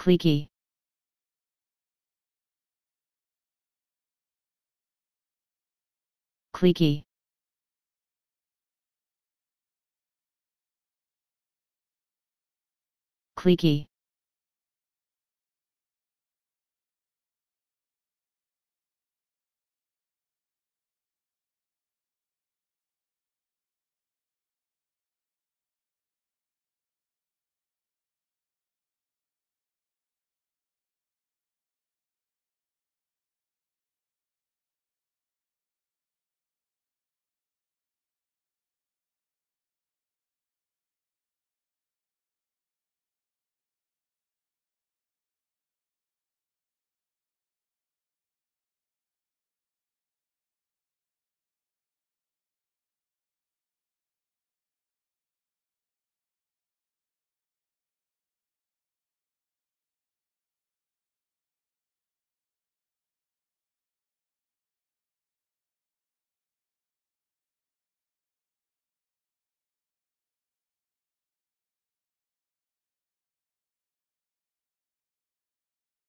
cliquey cliquey cliquey